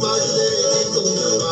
bonitos,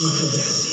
muito pudesse.